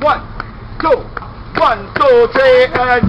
One, two, one, two, three, and...